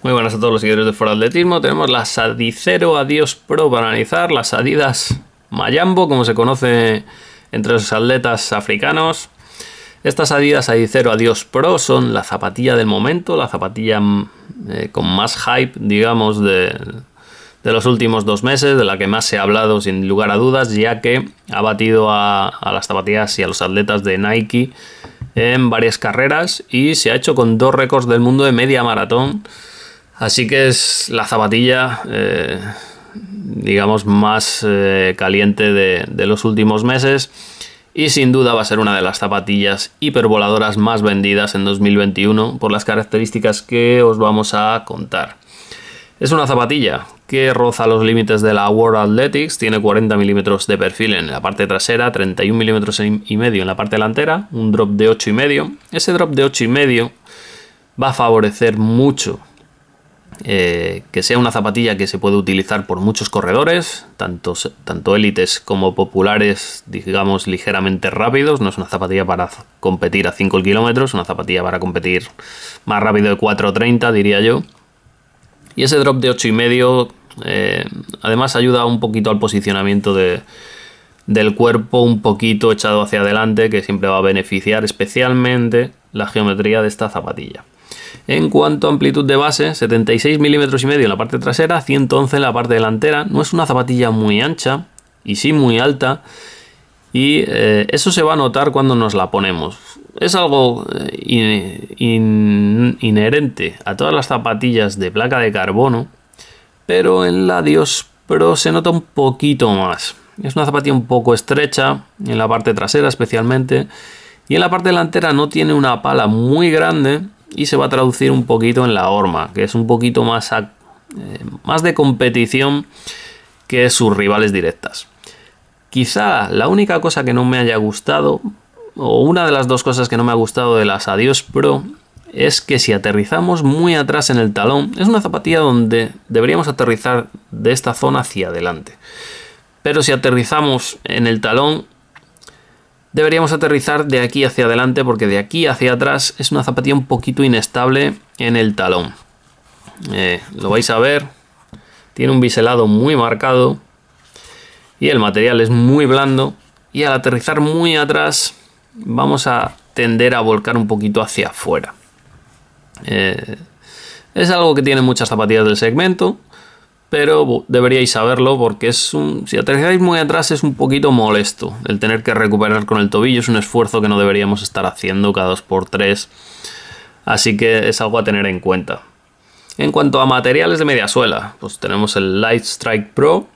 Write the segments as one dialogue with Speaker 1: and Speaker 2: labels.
Speaker 1: Muy buenas a todos los seguidores de Foro Atletismo. Tenemos las Adicero Adios Pro para analizar, las Adidas Mayambo, como se conoce entre los atletas africanos. Estas Adidas Adicero Adios Pro son la zapatilla del momento, la zapatilla eh, con más hype, digamos, de, de, los últimos dos meses, de la que más se ha hablado sin lugar a dudas, ya que ha batido a las zapatillas y a los atletas de Nike en varias carreras y se ha hecho con dos récords del mundo de media maratón Así que es la zapatilla, eh, digamos, más eh, caliente de, los últimos meses y sin duda va a ser una de las zapatillas hipervoladoras más vendidas en 2021 por las características que os vamos a contar. Es una zapatilla que roza los límites de la World Athletics, tiene 40 milímetros de perfil en la parte trasera, 31 milímetros y medio en la parte delantera, un drop de 8 y medio. Ese drop de 8 y medio va a favorecer mucho eh, que sea una zapatilla que se puede utilizar por muchos corredores, tanto, élites como populares, digamos, ligeramente rápidos. No es una zapatilla para competir a 5 kilómetros, una zapatilla para competir más rápido de 4.30, diría yo. Y ese drop de 8,5 eh, además ayuda un poquito al posicionamiento de, del cuerpo, un poquito echado hacia adelante, que siempre va a beneficiar especialmente la geometría de esta zapatilla. En cuanto a amplitud de base, 76 milímetros y medio en la parte trasera, 111 en la parte delantera. No es una zapatilla muy ancha y sí muy alta. Y eh, eso se va a notar cuando nos la ponemos. Es algo eh, inherente a todas las zapatillas de placa de carbono, pero en la Dios Pro se nota un poquito más. Es una zapatilla un poco estrecha, en la parte trasera especialmente, y en la parte delantera no tiene una pala muy grande, y se va a traducir un poquito en la horma, que es un poquito más, eh, más de competición que sus rivales directas. Quizá la única cosa que no me haya gustado, o una de las dos cosas que no me ha gustado de las Adios Pro, es que si aterrizamos muy atrás en el talón, es una zapatilla donde deberíamos aterrizar de esta zona hacia adelante. Pero si aterrizamos en el talón, deberíamos aterrizar de aquí hacia adelante porque de aquí hacia atrás es una zapatilla un poquito inestable en el talón. Eh, lo vais a ver, tiene un biselado muy marcado y el material es muy blando y al aterrizar muy atrás vamos a tender a volcar un poquito hacia afuera. Eh, es algo que tienen muchas zapatillas del segmento pero deberíais saberlo porque es un, si aterrizáis muy atrás es un poquito molesto el tener que recuperar con el tobillo, es un esfuerzo que no deberíamos estar haciendo cada 2x3, así que es algo a tener en cuenta. En cuanto a materiales de media suela, pues tenemos el Light Strike Pro.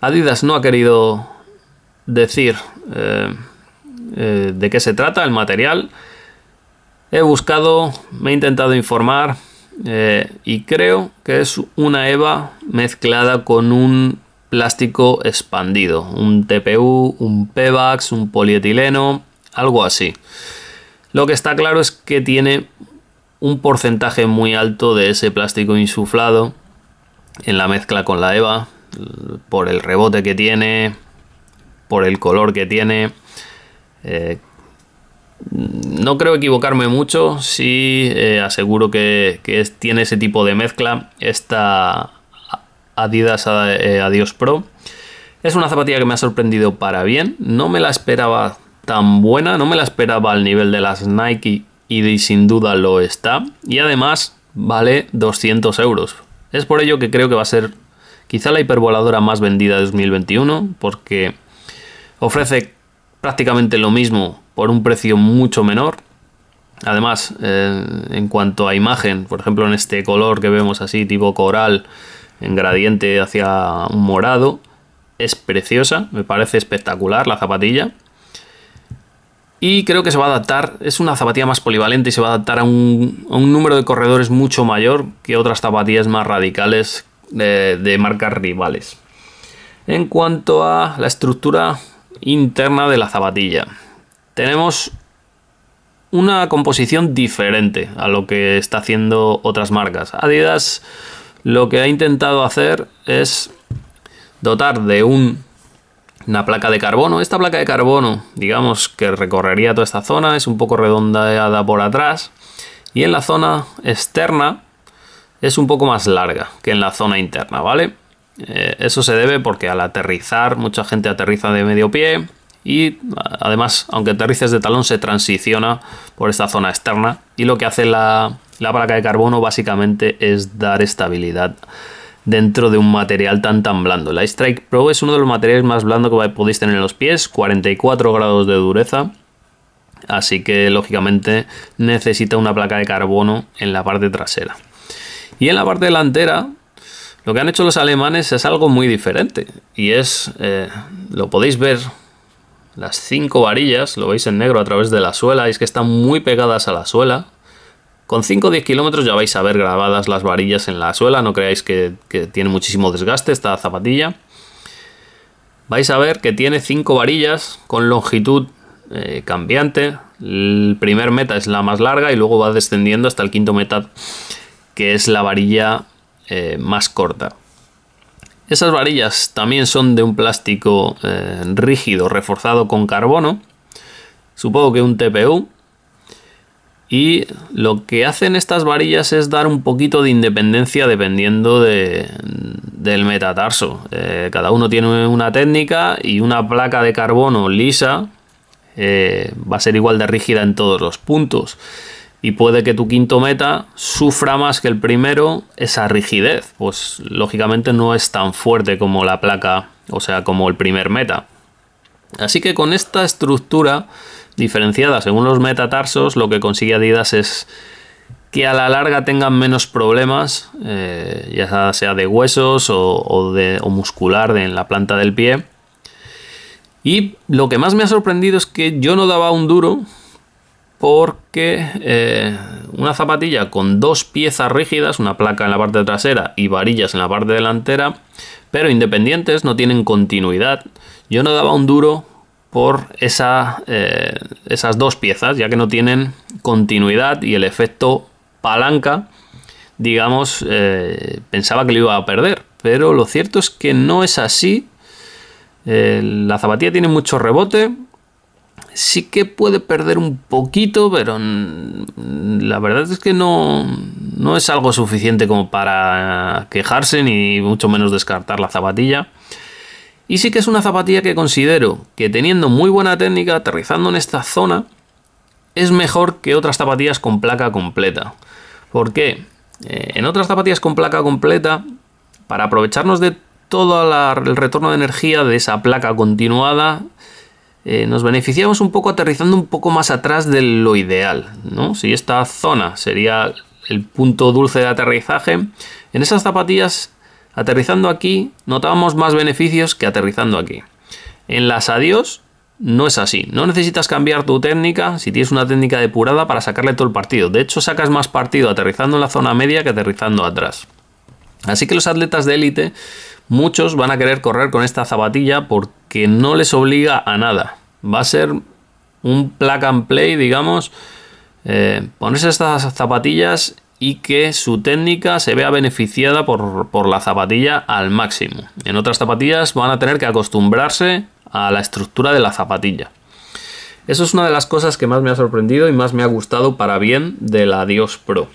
Speaker 1: Adidas no ha querido decir eh, eh, de qué se trata el material. He buscado, me he intentado informar, eh, y creo que es una EVA mezclada con un plástico expandido, un TPU, un PEVAX, un polietileno, algo así. Lo que está claro es que tiene un porcentaje muy alto de ese plástico insuflado en la mezcla con la EVA, por el rebote que tiene, por el color que tiene. Eh, no creo equivocarme mucho si eh, aseguro que, tiene ese tipo de mezcla esta Adidas eh, Adios Pro. Es una zapatilla que me ha sorprendido para bien. No me la esperaba tan buena, no me la esperaba al nivel de las Nike y sin duda lo está. Y además vale 200 euros. Es por ello que creo que va a ser quizá la hipervoladora más vendida de 2021 porque ofrece prácticamente lo mismo por un precio mucho menor. Además, eh, en cuanto a imagen, por ejemplo en este color que vemos así, tipo coral, en gradiente hacia un morado, es preciosa, me parece espectacular la zapatilla. Y creo que se va a adaptar, es una zapatilla más polivalente y se va a adaptar a un, número de corredores mucho mayor que otras zapatillas más radicales de, de marcas rivales. En cuanto a la estructura interna de la zapatilla, tenemos una composición diferente a lo que está haciendo otras marcas. Adidas lo que ha intentado hacer es dotar de una placa de carbono. Esta placa de carbono, digamos que recorrería toda esta zona, es un poco redondeada por atrás. Y en la zona externa es un poco más larga que en la zona interna, ¿vale? Eh, eso se debe porque al aterrizar mucha gente aterriza de medio pie y además, aunque aterrices de talón, se transiciona por esta zona externa y lo que hace la, la placa de carbono básicamente es dar estabilidad dentro de un material tan tan blando. La Strike Pro es uno de los materiales más blandos que podéis tener en los pies, 44 grados de dureza. Así que lógicamente necesita una placa de carbono en la parte trasera. Y en la parte delantera, lo que han hecho los alemanes es algo muy diferente. Y es, eh, lo podéis ver, las cinco varillas, lo veis en negro a través de la suela, y es que están muy pegadas a la suela. Con 5 o 10 kilómetros ya vais a ver grabadas las varillas en la suela, no creáis que, tiene muchísimo desgaste esta zapatilla. Vais a ver que tiene 5 varillas con longitud eh, cambiante. El primer meta es la más larga y luego va descendiendo hasta el quinto meta, que es la varilla eh, más corta. Esas varillas también son de un plástico eh, rígido reforzado con carbono. Supongo que un TPU. Y lo que hacen estas varillas es dar un poquito de independencia dependiendo del metatarso. Eh, cada uno tiene una técnica y una placa de carbono lisa va a ser igual de rígida en todos los puntos. Y puede que tu quinto meta sufra más que el primero esa rigidez. Pues lógicamente no es tan fuerte como la placa, o sea, como el primer meta. Así que con esta estructura diferenciada según los metatarsos, lo que consigue Adidas es que a la larga tengan menos problemas, eh, ya sea de huesos o, de, muscular en la planta del pie. Y lo que más me ha sorprendido es que yo no daba un duro porque eh, una zapatilla con dos piezas rígidas, una placa en la parte trasera y varillas en la parte delantera, pero independientes, no tienen continuidad. Yo no daba un duro por eh, esas dos piezas, ya que no tienen continuidad y el efecto palanca, digamos, eh, pensaba que lo iba a perder. Pero lo cierto es que no es así. La zapatilla tiene mucho rebote. Sí que puede perder un poquito, pero la verdad es que no, no es algo suficiente como para quejarse, ni mucho menos descartar la zapatilla. Y sí que es una zapatilla que considero que teniendo muy buena técnica, aterrizando en esta zona, es mejor que otras zapatillas con placa completa. ¿Por qué? Eh, en otras zapatillas con placa completa, para aprovecharnos de todo el retorno de energía de esa placa continuada, eh, nos beneficiamos un poco aterrizando un poco más atrás de lo ideal. ¿no? Si esta zona sería el punto dulce de aterrizaje, en esas zapatillas Aterrizando aquí notábamos más beneficios que aterrizando aquí. En las adiós no es así. No necesitas cambiar tu técnica si tienes una técnica depurada para sacarle todo el partido. De hecho, sacas más partido aterrizando en la zona media que aterrizando atrás. Así que los atletas de élite, muchos van a querer correr con esta zapatilla porque no les obliga a nada. Va a ser un plug and play, digamos. Eh, ponerse estas zapatillas y que su técnica se vea beneficiada por, la zapatilla al máximo. En otras zapatillas van a tener que acostumbrarse a la estructura de la zapatilla. Eso es una de las cosas que más me ha sorprendido y más me ha gustado para bien de la Dios Pro.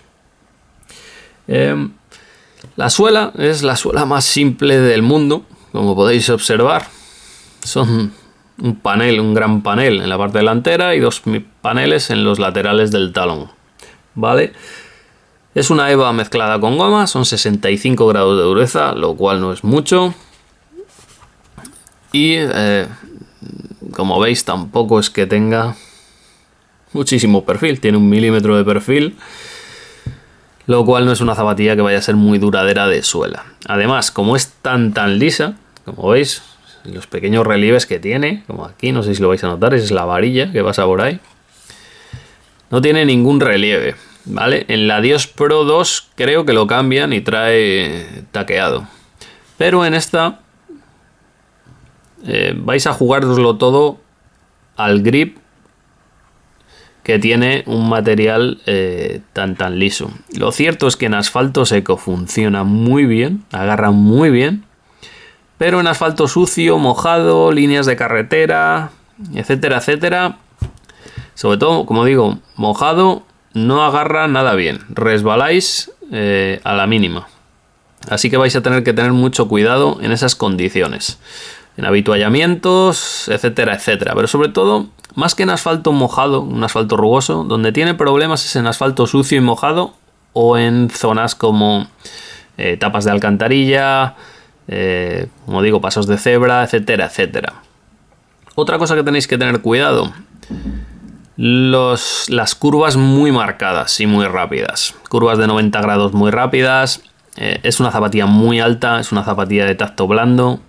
Speaker 1: Em, la suela es la suela más simple del mundo, como podéis observar. Son un panel, un gran panel en la parte delantera y dos paneles en los laterales del talón. ¿Vale? Es una EVA mezclada con goma, son 65 grados de dureza, lo cual no es mucho. Y eh, como veis tampoco es que tenga muchísimo perfil, tiene un milímetro de perfil, lo cual no es una zapatilla que vaya a ser muy duradera de suela. Además, como es tan tan lisa, como veis, los pequeños relieves que tiene, como aquí, no sé si lo vais a notar, es la varilla que pasa por ahí, no tiene ningún relieve. ¿vale? En la Dios Pro 2 creo que lo cambian y trae taqueado. Pero en esta eh, vais a jugároslo todo al grip que tiene un material eh, tan tan liso. Lo cierto es que en asfalto seco funciona muy bien, agarra muy bien, pero en asfalto sucio, mojado, líneas de carretera, etcétera, etcétera, sobre todo, como digo, mojado no agarra nada bien. Resbaláis eh, a la mínima. Así que vais a tener que tener mucho cuidado en esas condiciones. En habituallamientos, etcétera, etcétera. Pero sobre todo, más que en asfalto mojado, un asfalto rugoso, donde tiene problemas es en asfalto sucio y mojado o en zonas como eh, tapas de alcantarilla, eh, como digo, pasos de cebra, etcétera, etcétera. Otra cosa que tenéis que tener cuidado, las curvas muy marcadas y muy rápidas. Curvas de 90 grados muy rápidas. Eh, es una zapatilla muy alta, es una zapatilla de tacto blando.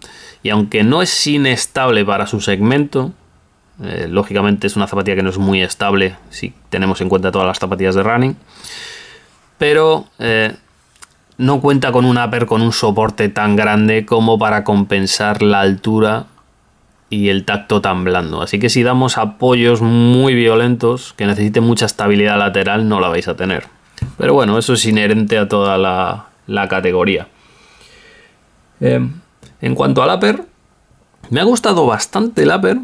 Speaker 1: Y aunque no es inestable para su segmento, lógicamente es una zapatilla que no es muy estable si tenemos en cuenta todas las zapatillas de running. Pero no cuenta con un upper con un soporte tan grande como para compensar la altura y el tacto tan blando. Así que si damos apoyos muy violentos que necesiten mucha estabilidad lateral, no la vais a tener. Pero bueno, eso es inherente a toda la, categoría. Em, en cuanto al upper, me ha gustado bastante el upper.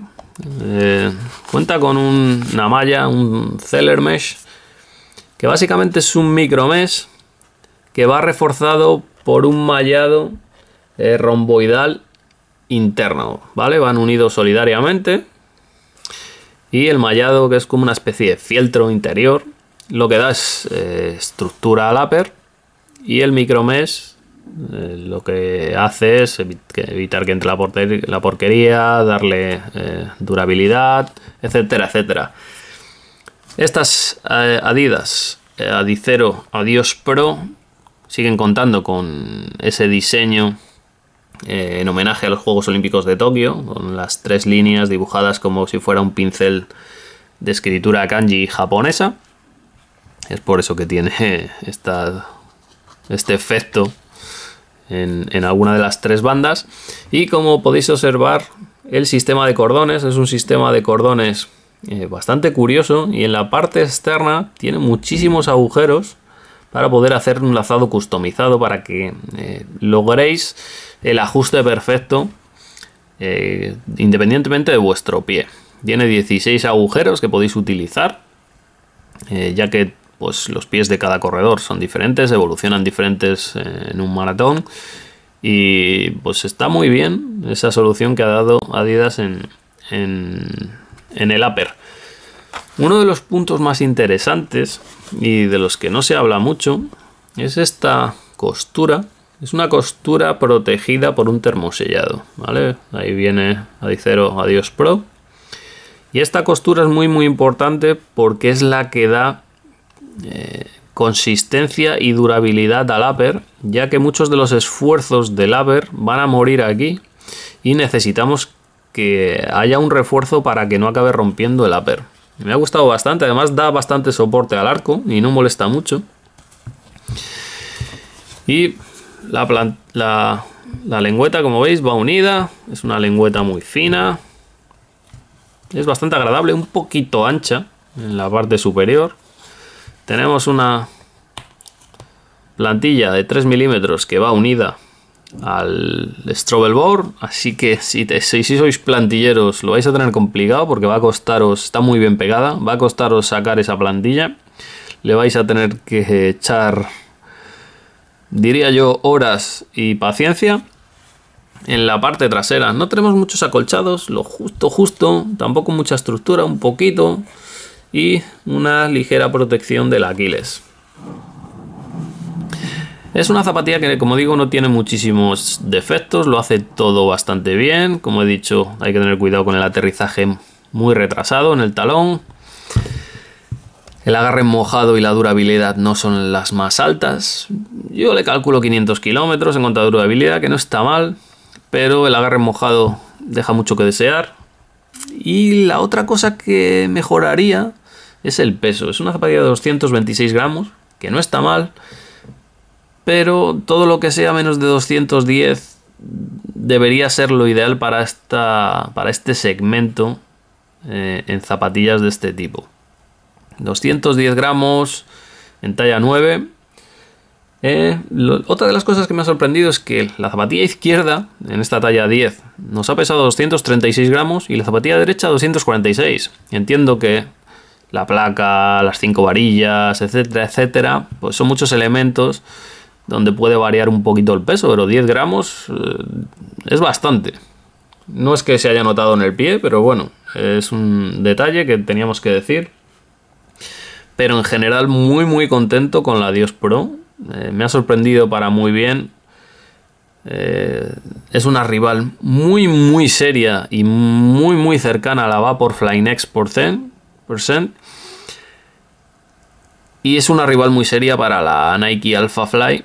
Speaker 1: Eh, cuenta con una malla, un Zeller Mesh, que básicamente es un micro mesh que va reforzado por un mallado eh, romboidal interno, ¿vale? Van unidos solidariamente. Y el mallado, que es como una especie de fieltro interior, lo que da es eh, estructura al upper. Y el micromesh eh, lo que hace es evitar que entre la, porquería, darle durabilidad, etcétera, etcétera. Estas Adidas Adicero Adios Pro siguen contando con ese diseño eh, en homenaje a los Juegos Olímpicos de Tokio, con las tres líneas dibujadas como si fuera un pincel de escritura kanji japonesa. Es por eso que tiene esta, este efecto en, alguna de las tres bandas. Y como podéis observar, el sistema de cordones es un sistema de cordones eh, bastante curioso y en la parte externa tiene muchísimos agujeros para poder hacer un lazado customizado para que eh, logréis el ajuste perfecto eh, independientemente de vuestro pie. Tiene 16 agujeros que podéis utilizar, eh, ya que pues, los pies de cada corredor son diferentes, evolucionan diferentes en un maratón. Y pues está muy bien esa solución que ha dado Adidas en, en, en el upper. Uno de los puntos más interesantes y de los que no se habla mucho es esta costura. Es una costura protegida por un termosellado, ¿vale? Ahí viene Adicero Adios Pro. Y esta costura es muy muy importante porque es la que da eh, consistencia y durabilidad al upper, ya que muchos de los esfuerzos del upper van a morir aquí y necesitamos que haya un refuerzo para que no acabe rompiendo el upper. Me ha gustado bastante, además da bastante soporte al arco y no molesta mucho. Y la, lengüeta, como veis, va unida. Es una lengüeta muy fina. Es bastante agradable, un poquito ancha en la parte superior. Tenemos una plantilla de 3 milímetros que va unida al Strobel así que si, si, sois plantilleros lo vais a tener complicado porque va a costaros, está muy bien pegada, va a costaros sacar esa plantilla, le vais a tener que echar, diría yo, horas y paciencia. En la parte trasera no tenemos muchos acolchados, lo justo, justo, tampoco mucha estructura, un poquito y una ligera protección del Aquiles. Es una zapatilla que, como digo, no tiene muchísimos defectos, lo hace todo bastante bien. Como he dicho, hay que tener cuidado con el aterrizaje muy retrasado en el talón. El agarre mojado y la durabilidad no son las más altas. Yo le calculo 500 kilómetros en cuanto a durabilidad, que no está mal, pero el agarre mojado deja mucho que desear. Y la otra cosa que mejoraría es el peso. Es una zapatilla de 226 gramos, que no está mal pero todo lo que sea menos de 210 debería ser lo ideal para, esta, para este segmento eh, en zapatillas de este tipo. 210 gramos en talla 9. Eh, otra de las cosas que me ha sorprendido es que la zapatilla izquierda, en esta talla 10, nos ha pesado 236 gramos y la zapatilla derecha 246. Entiendo que la placa, las cinco varillas, etcétera, etcétera, pues son muchos elementos donde puede variar un poquito el peso, pero 10 gramos eh, es bastante. No es que se haya notado en el pie, pero bueno, es un detalle que teníamos que decir. Pero en general muy muy contento con la Dios Pro. Eh, me ha sorprendido para muy bien. Eh, es una rival muy muy seria y muy muy cercana a la Vaporfly Next Percent. Y es una rival muy seria para la Nike Alpha Fly.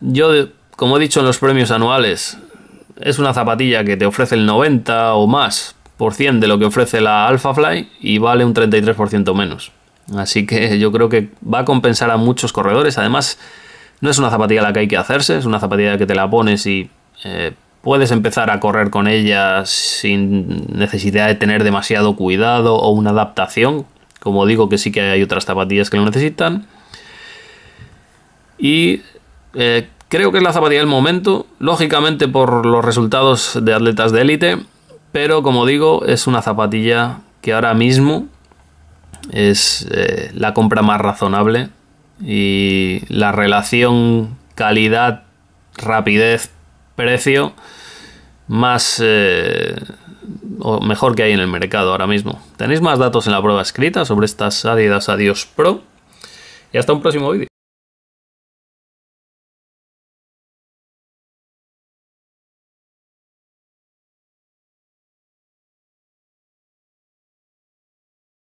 Speaker 1: Yo, como he dicho en los premios anuales, es una zapatilla que te ofrece el 90 o más por cien de lo que ofrece la Alpha Fly y vale un 33% menos. Así que yo creo que va a compensar a muchos corredores. Además, no es una zapatilla la que hay que hacerse, es una zapatilla que te la pones y eh, puedes empezar a correr con ella sin necesidad de tener demasiado cuidado o una adaptación. Como digo que sí que hay otras zapatillas que lo necesitan. Y eh, creo que es la zapatilla del momento, lógicamente por los resultados de atletas de élite, pero como digo, es una zapatilla que ahora mismo es eh, la compra más razonable y la relación calidad, rapidez, precio más eh, o mejor que hay en el mercado ahora mismo. Tenéis más datos en la prueba escrita sobre estas Adidas Adios Pro y hasta un próximo vídeo.